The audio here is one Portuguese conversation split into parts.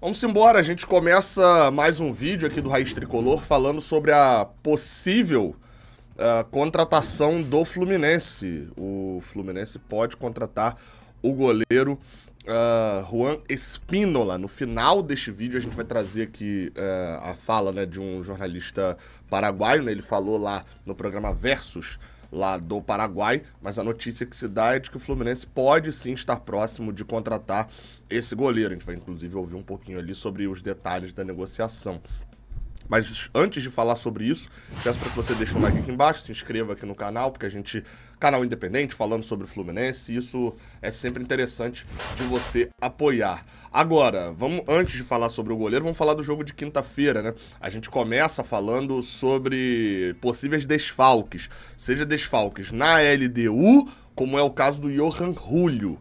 Vamos embora, a gente começa mais um vídeo aqui do Raiz Tricolor falando sobre a possível uh, contratação do Fluminense. O Fluminense pode contratar o goleiro uh, Juan Espínola. No final deste vídeo a gente vai trazer aqui uh, a fala né, de um jornalista paraguaio, né? ele falou lá no programa Versus, lá do Paraguai, mas a notícia que se dá é de que o Fluminense pode sim estar próximo de contratar esse goleiro. A gente vai inclusive ouvir um pouquinho ali sobre os detalhes da negociação. Mas antes de falar sobre isso, peço para que você deixe um like aqui embaixo, se inscreva aqui no canal, porque a gente, canal independente, falando sobre o Fluminense, isso é sempre interessante de você apoiar. Agora, vamos antes de falar sobre o goleiro, vamos falar do jogo de quinta-feira, né? A gente começa falando sobre possíveis desfalques, seja desfalques na LDU, como é o caso do Johan Julio.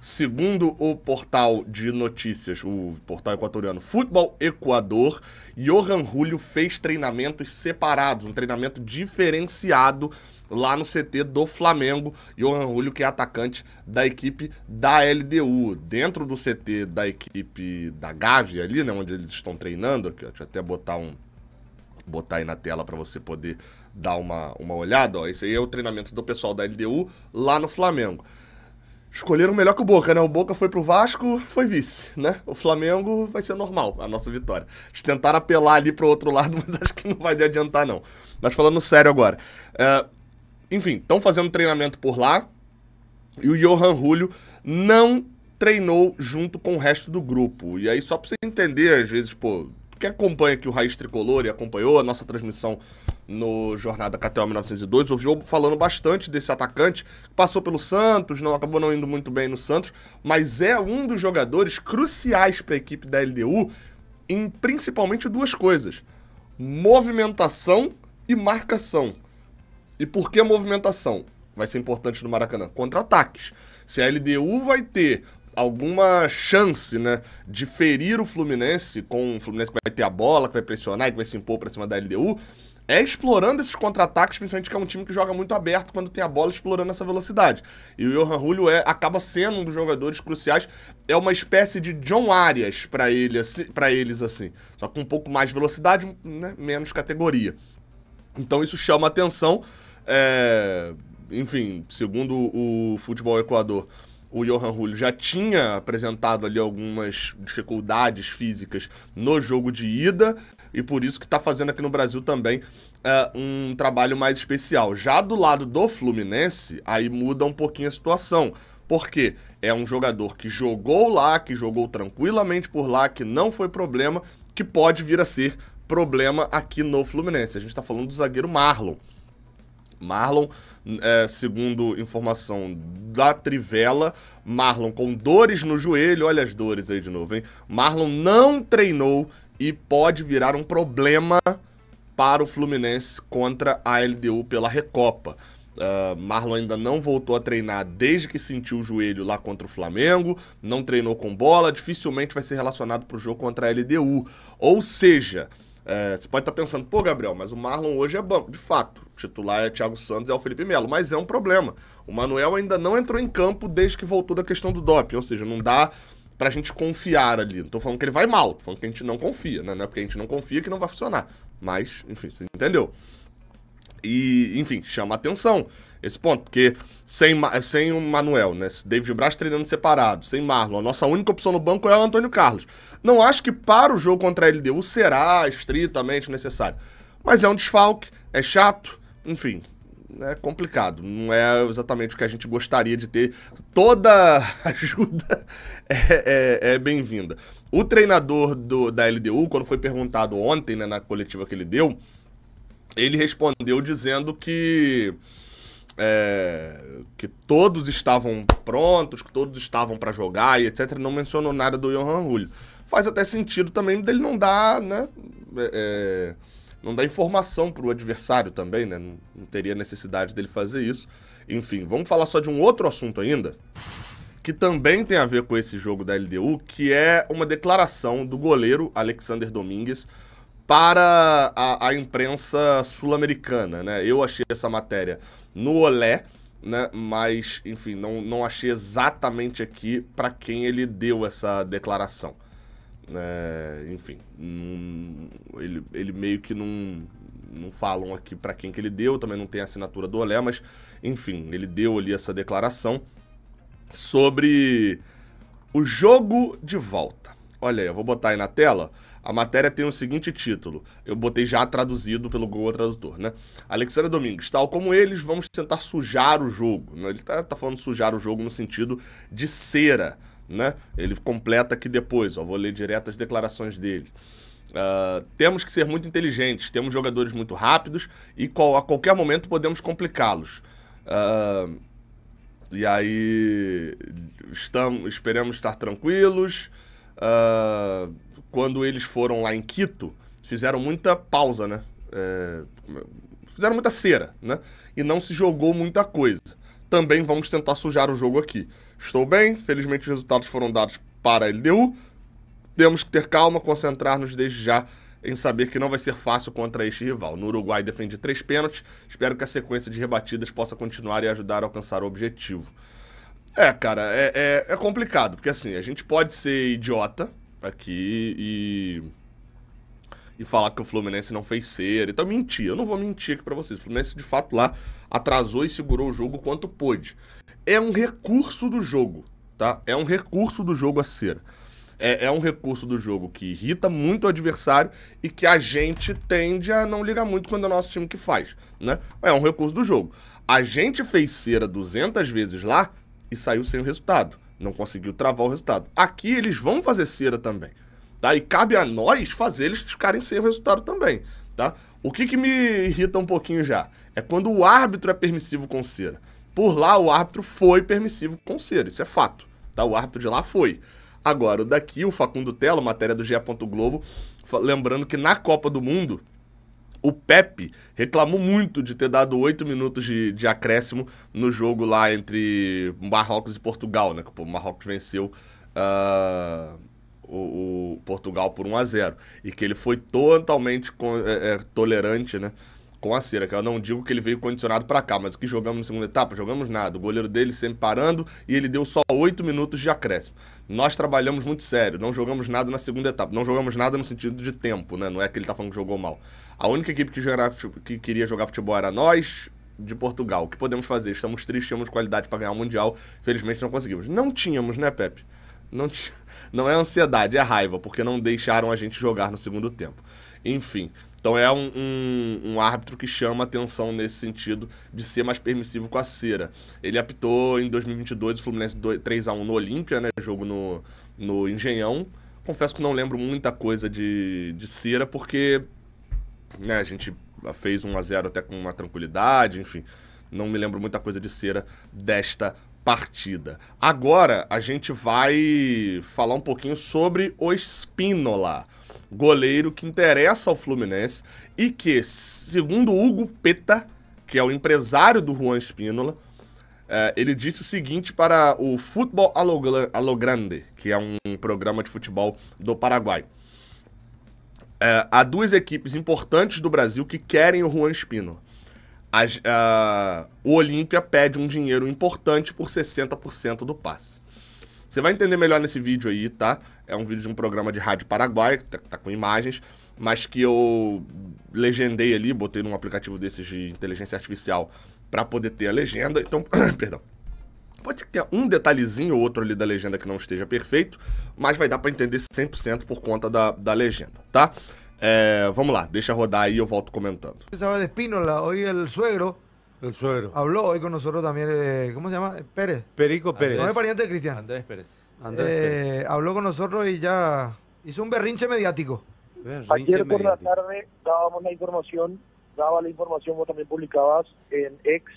Segundo o portal de notícias, o portal equatoriano Futebol Equador, Johan Julio fez treinamentos separados, um treinamento diferenciado lá no CT do Flamengo. Johan Julio, que é atacante da equipe da LDU. Dentro do CT da equipe da Gávea ali, né, onde eles estão treinando, aqui, deixa eu até botar um botar aí na tela para você poder dar uma, uma olhada. Ó. Esse aí é o treinamento do pessoal da LDU lá no Flamengo escolheram melhor que o Boca, né? O Boca foi pro Vasco, foi vice, né? O Flamengo vai ser normal, a nossa vitória. Eles tentaram apelar ali pro outro lado, mas acho que não vai adiantar, não. Mas falando sério agora. É, enfim, estão fazendo treinamento por lá. E o Johan Julio não treinou junto com o resto do grupo. E aí, só pra você entender, às vezes, pô, quem acompanha aqui o Raiz Tricolor e acompanhou a nossa transmissão no Jornada KTO 1902, ouviu falando bastante desse atacante, passou pelo Santos, não acabou não indo muito bem no Santos, mas é um dos jogadores cruciais para a equipe da LDU em principalmente duas coisas: movimentação e marcação. E por que movimentação? Vai ser importante no Maracanã. Contra-ataques. Se a LDU vai ter alguma chance, né, de ferir o Fluminense com o Fluminense que vai ter a bola, que vai pressionar e que vai se impor para cima da LDU, é explorando esses contra-ataques, principalmente que é um time que joga muito aberto quando tem a bola, explorando essa velocidade. E o Johan Julio é, acaba sendo um dos jogadores cruciais, é uma espécie de John Arias para ele, assim, eles, assim. Só com um pouco mais de velocidade, né, menos categoria. Então isso chama atenção. É... Enfim, segundo o Futebol Equador, o Johan Julio já tinha apresentado ali algumas dificuldades físicas no jogo de ida e por isso que está fazendo aqui no Brasil também é, um trabalho mais especial. Já do lado do Fluminense, aí muda um pouquinho a situação. Porque é um jogador que jogou lá, que jogou tranquilamente por lá, que não foi problema, que pode vir a ser problema aqui no Fluminense. A gente está falando do zagueiro Marlon. Marlon, é, segundo informação da Trivela, Marlon com dores no joelho, olha as dores aí de novo, hein? Marlon não treinou e pode virar um problema para o Fluminense contra a LDU pela Recopa. Uh, Marlon ainda não voltou a treinar desde que sentiu o joelho lá contra o Flamengo, não treinou com bola, dificilmente vai ser relacionado para o jogo contra a LDU. Ou seja, é, você pode estar tá pensando, pô, Gabriel, mas o Marlon hoje é banco. De fato, o titular é Thiago Santos e é o Felipe Melo, mas é um problema. O Manuel ainda não entrou em campo desde que voltou da questão do doping, ou seja, não dá pra gente confiar ali. Não tô falando que ele vai mal, tô falando que a gente não confia, né? Não é porque a gente não confia que não vai funcionar. Mas, enfim, você entendeu. E, enfim, chama atenção esse ponto, porque sem, sem o Manuel, né? David Braz treinando separado, sem Marlon, a nossa única opção no banco é o Antônio Carlos. Não acho que para o jogo contra a LDU será estritamente necessário. Mas é um desfalque, é chato, enfim, é complicado. Não é exatamente o que a gente gostaria de ter. Toda ajuda é, é, é bem-vinda. O treinador do, da LDU, quando foi perguntado ontem, né, na coletiva que ele deu, ele respondeu dizendo que é, que todos estavam prontos, que todos estavam para jogar e etc. Não mencionou nada do Johan Julio. Faz até sentido também dele não dar, né? É, é não dar informação para o adversário também, né? Não, não teria necessidade dele fazer isso. Enfim, vamos falar só de um outro assunto ainda, que também tem a ver com esse jogo da LDU, que é uma declaração do goleiro Alexander Domingues para a, a imprensa sul-americana, né? Eu achei essa matéria no Olé, né? Mas, enfim, não, não achei exatamente aqui para quem ele deu essa declaração. É, enfim, ele, ele meio que não, não falam aqui para quem que ele deu, também não tem assinatura do Olé, mas enfim, ele deu ali essa declaração sobre o jogo de volta. Olha aí, eu vou botar aí na tela. A matéria tem o seguinte título. Eu botei já traduzido pelo Google Tradutor, né? Alexandre Domingues, tal como eles, vamos tentar sujar o jogo. Ele tá, tá falando sujar o jogo no sentido de cera, né? Ele completa aqui depois, ó, vou ler direto as declarações dele. Uh, temos que ser muito inteligentes, temos jogadores muito rápidos e qual, a qualquer momento podemos complicá-los. Uh, e aí estamos, esperamos estar tranquilos. Uh, quando eles foram lá em Quito, fizeram muita pausa, né? É, fizeram muita cera, né? E não se jogou muita coisa. Também vamos tentar sujar o jogo aqui. Estou bem, felizmente os resultados foram dados para a LDU. Temos que ter calma, concentrar-nos desde já em saber que não vai ser fácil contra este rival. No Uruguai defende três pênaltis, espero que a sequência de rebatidas possa continuar e ajudar a alcançar o objetivo. É, cara, é, é, é complicado, porque assim, a gente pode ser idiota aqui e e falar que o Fluminense não fez ser. Então mentir, eu não vou mentir aqui para vocês. O Fluminense de fato lá atrasou e segurou o jogo quanto pôde. É um recurso do jogo, tá? É um recurso do jogo a ser é, é um recurso do jogo que irrita muito o adversário e que a gente tende a não ligar muito quando é o nosso time que faz, né? É um recurso do jogo. A gente fez cera 200 vezes lá e saiu sem o resultado. Não conseguiu travar o resultado. Aqui eles vão fazer cera também, tá? E cabe a nós fazer eles ficarem sem o resultado também, tá? O que, que me irrita um pouquinho já é quando o árbitro é permissivo com cera. Por lá, o árbitro foi permissivo com cera, isso é fato, tá? O árbitro de lá foi. Agora, o daqui, o Facundo Telo, matéria do GE. Globo, lembrando que na Copa do Mundo, o Pepe reclamou muito de ter dado oito minutos de, de acréscimo no jogo lá entre Marrocos e Portugal, né? Que o Marrocos venceu uh, o, o, Portugal por 1 a 0 E que ele foi totalmente é, é, tolerante, né? Com a cera, que eu não digo que ele veio condicionado para cá, mas que jogamos na segunda etapa, jogamos nada. O goleiro dele sempre parando e ele deu só oito minutos de acréscimo. Nós trabalhamos muito sério, não jogamos nada na segunda etapa. Não jogamos nada no sentido de tempo, né? Não é que ele tá falando que jogou mal. A única equipe que, jogava, que queria jogar futebol era nós, de Portugal. O que podemos fazer? Estamos tristes, tínhamos qualidade para ganhar o Mundial. Felizmente não conseguimos. Não tínhamos, né, Pepe? Não, não é ansiedade, é raiva, porque não deixaram a gente jogar no segundo tempo. Enfim, então é um, um, um, árbitro que chama atenção nesse sentido de ser mais permissivo com a cera. Ele apitou em 2022 o Fluminense 3x1 no Olímpia, né? Jogo no, no Engenhão. Confesso que não lembro muita coisa de, de cera, porque né, a gente fez 1x0 até com uma tranquilidade, enfim. Não me lembro muita coisa de cera desta partida. Agora a gente vai falar um pouquinho sobre o Spínola goleiro que interessa ao Fluminense e que, segundo Hugo Peta, que é o empresário do Juan Espínola, é, ele disse o seguinte para o Futebol Alo Grande, que é um programa de futebol do Paraguai. É, há duas equipes importantes do Brasil que querem o Juan Espínola. o Olímpia pede um dinheiro importante por 60% do passe. Você vai entender melhor nesse vídeo aí, tá? É um vídeo de um programa de rádio paraguai, que tá, tá com imagens, mas que eu legendei ali, botei num aplicativo desses de inteligência artificial para poder ter a legenda. Então, perdão. Pode ser que tenha um detalhezinho ou outro ali da legenda que não esteja perfeito, mas vai dar para entender 100% por conta da, da legenda, tá? É, vamos lá, deixa rodar aí e eu volto comentando. De Espínola, hoje o suegro El suegro. Habló hoy con nosotros también, eh, ¿cómo se llama? Pérez. Perico Pérez. No es pariente de Cristian. Andrés Pérez. Andrés eh, Pérez. Habló con nosotros y ya hizo un berrinche mediático. Berrinche Ayer por mediático. la tarde dábamos la información, daba la información, vos también publicabas en ex.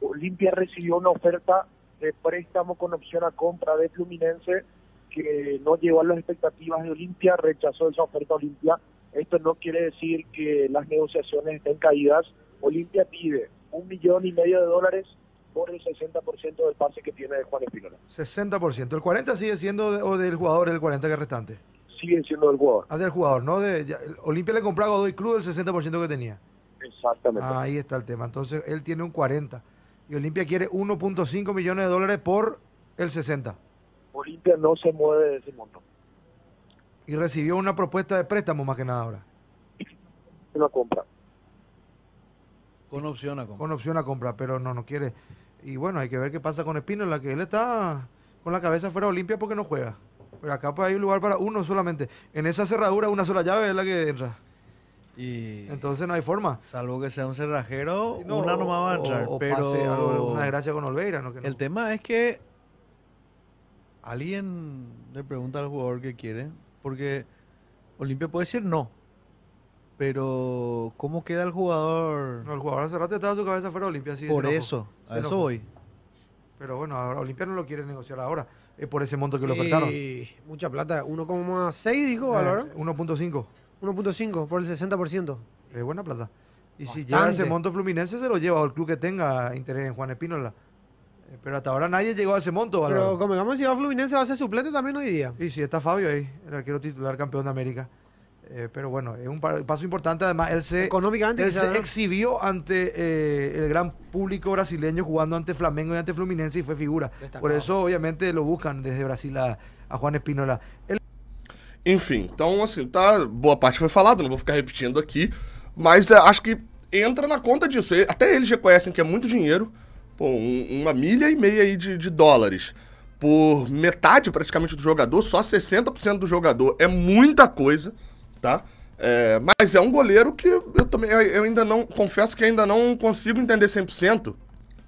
Olimpia recibió una oferta de préstamo con opción a compra de Fluminense que no llegó a las expectativas de Olimpia, rechazó esa oferta Olimpia. Esto no quiere decir que las negociaciones estén caídas. Olimpia pide un millón y medio de dólares por el 60% del pase que tiene Juan Espinola. 60%. ¿El 40 sigue siendo o del jugador el 40 que es restante? Sigue siendo del jugador. Ah, del jugador, ¿no? De, Olimpia le compró a Godoy Cruz el 60% que tenía. Exactamente. Ah, ahí está el tema. Entonces él tiene un 40 y Olimpia quiere 1.5 millones de dólares por el 60. Olimpia no se mueve de ese monto. y recibió una propuesta de préstamo más que nada ahora. Una compra. Con opción a compra. Con opción a compra, pero no, no quiere. Y bueno, hay que ver qué pasa con Espínola, que él está con la cabeza fuera de Olimpia porque no juega. Pero acá pues hay un lugar para uno solamente. En esa cerradura una sola llave es la que entra. Y Entonces no hay forma. salvo que sea un cerrajero, No, una nomás va a o- entrar. o pero pase algo, una desgracia con Olveira. ¿no? Que no. el tema es que alguien le pregunta al jugador qué quiere, porque Olimpia puede decir no. Pero ¿cómo queda el jugador? No, el jugador hace rato estaba su cabeza fuera de Olimpia. Sí, Por eso, Se a eso enojó. voy. Pero bueno, ahora Olimpia no lo quiere negociar ahora. Es por ese monto que lo ofertaron. Y mucha plata. 1,6 dijo Eh, Valor. 1.5. 1.5 por el 60%. Es buena plata. Y si llega ese monto Fluminense, se lo lleva o el club que tenga interés en Juan Espínola. Eh, Pero hasta ahora nadie llegó a ese monto. Pero Álvaro. como digamos, si va a Fluminense va a ser suplente también hoy día. Y sí, está Fabio ahí, el arquero titular campeón de América. Eh, pero bueno, es un pa- paso importante. Además, él se, Económicamente él se ¿no? exhibió ante eh, el gran público brasileño jugando ante Flamengo y ante Fluminense y fue figura. Destacado. Por eso, obviamente, lo buscan desde Brasil a, a Juan Espínola. Él Enfim, então assim, tá. Boa parte foi falado, não vou ficar repetindo aqui. Mas é, acho que entra na conta disso. Até eles reconhecem que é muito dinheiro. Pô, um- uma milha e meia aí de, de dólares. Por metade praticamente do jogador, só 60% do jogador. É muita coisa, tá? É, mas é um goleiro que eu também. Eu ainda não. Confesso que ainda não consigo entender 100%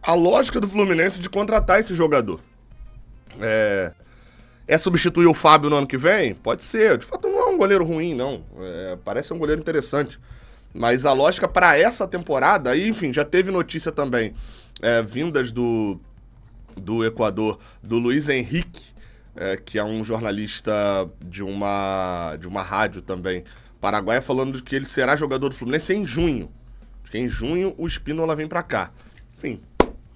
a lógica do Fluminense de contratar esse jogador. É. É substituir o Fábio no ano que vem? Pode ser. De fato, não é um goleiro ruim, não. É, parece um goleiro interessante. Mas a lógica para essa temporada, aí, enfim, já teve notícia também, é, vindas do, do Equador, do Luiz Henrique, é, que é um jornalista de uma, de uma rádio também, paraguaia, falando que ele será jogador do Fluminense em junho. De que em junho o Spínola vem para cá. Enfim,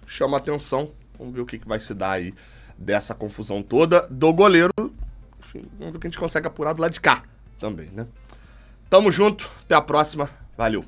chama atenção. Vamos ver o que, que vai se dar aí dessa confusão toda do goleiro. Enfim, vamos ver o que a gente consegue apurar do lado de cá também, né? Tamo junto, até a próxima. Valeu!